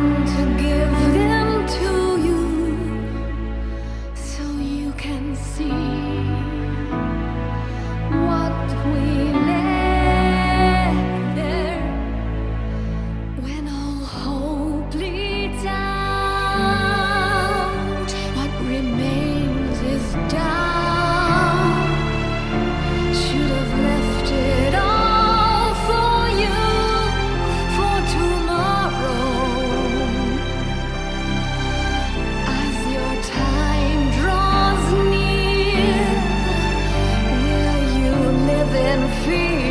to give Than fear.